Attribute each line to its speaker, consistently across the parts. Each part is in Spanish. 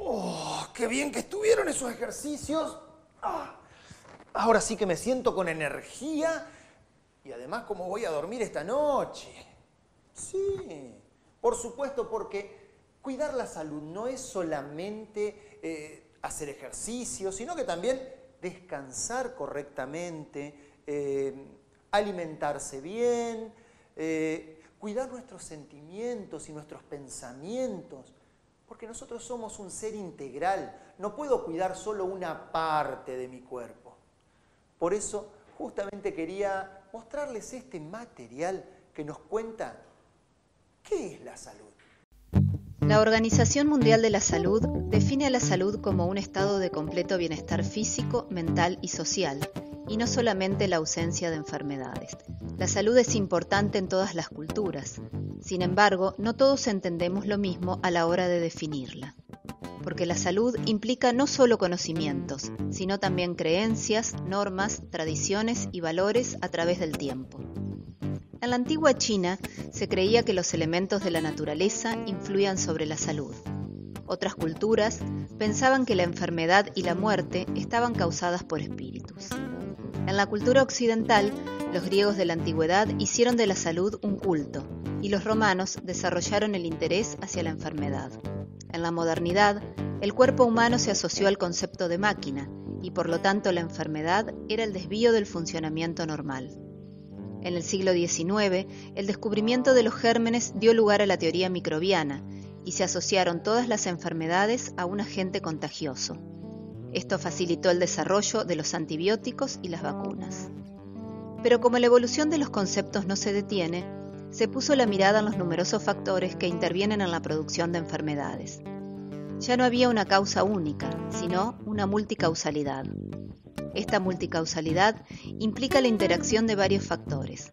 Speaker 1: Oh, qué bien que estuvieron esos ejercicios. Ah, ahora sí que me siento con energía y además cómo voy a dormir esta noche. Sí, por supuesto, porque cuidar la salud no es solamente eh, hacer ejercicio, sino que también descansar correctamente, eh, alimentarse bien, eh, cuidar nuestros sentimientos y nuestros pensamientos, porque nosotros somos un ser integral, no puedo cuidar solo una parte de mi cuerpo. Por eso justamente quería mostrarles este material que nos cuenta qué es la salud.
Speaker 2: La Organización Mundial de la Salud define a la salud como un estado de completo bienestar físico, mental y social, y no solamente la ausencia de enfermedades. La salud es importante en todas las culturas, sin embargo, no todos entendemos lo mismo a la hora de definirla, porque la salud implica no solo conocimientos, sino también creencias, normas, tradiciones y valores a través del tiempo. En la antigua China se creía que los elementos de la naturaleza influían sobre la salud. Otras culturas pensaban que la enfermedad y la muerte estaban causadas por espíritus. En la cultura occidental, los griegos de la antigüedad hicieron de la salud un culto y los romanos desarrollaron el interés hacia la enfermedad. En la modernidad, el cuerpo humano se asoció al concepto de máquina y por lo tanto la enfermedad era el desvío del funcionamiento normal. En el siglo XIX, el descubrimiento de los gérmenes dio lugar a la teoría microbiana y se asociaron todas las enfermedades a un agente contagioso. Esto facilitó el desarrollo de los antibióticos y las vacunas. Pero como la evolución de los conceptos no se detiene, se puso la mirada en los numerosos factores que intervienen en la producción de enfermedades. Ya no había una causa única, sino una multicausalidad. Esta multicausalidad implica la interacción de varios factores.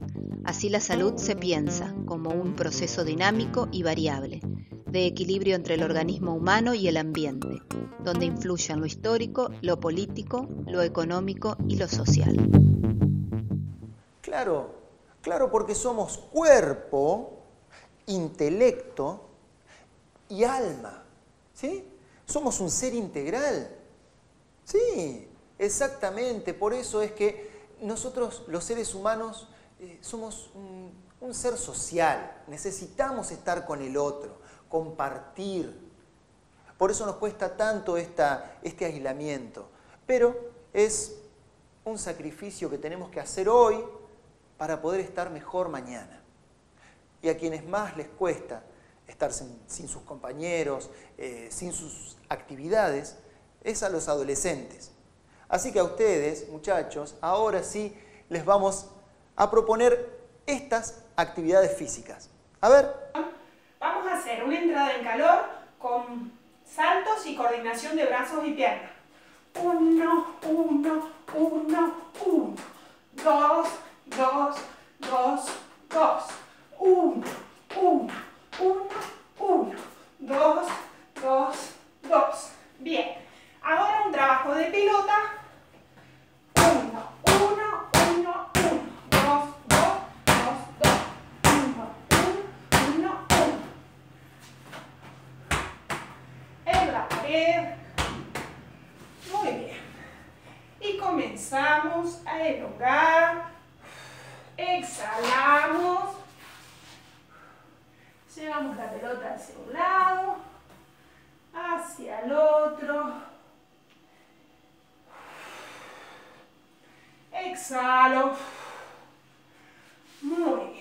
Speaker 2: Así la salud se piensa como un proceso dinámico y variable, de equilibrio entre el organismo humano y el ambiente, donde influyen lo histórico, lo político, lo económico y lo social.
Speaker 1: Claro, claro, porque somos cuerpo, intelecto y alma. ¿Sí? Somos un ser integral. Sí, exactamente. Por eso es que nosotros, los seres humanos, eh, somos un ser social. Necesitamos estar con el otro compartir. Por eso nos cuesta tanto esta, este aislamiento. Pero es un sacrificio que tenemos que hacer hoy para poder estar mejor mañana. Y a quienes más les cuesta estar sin, sus compañeros, eh, sin sus actividades, es a los adolescentes. Así que a ustedes, muchachos, ahora sí les vamos a proponer estas actividades físicas. A ver.
Speaker 3: Hacer una entrada en calor con saltos y coordinación de brazos y piernas. Uno, uno, uno, uno. Dos, dos, dos, dos. Uno, uno, uno, uno. Dos, dos, dos. Bien. Ahora un trabajo de pelota. Uno, uno, uno, uno. Dos, dos, dos, dos. Uno, uno, uno, uno. En la Muy bien. Y comenzamos a elongar. Exhalamos. Llevamos la pelota hacia un lado, hacia el otro. Exhalo. Muy bien.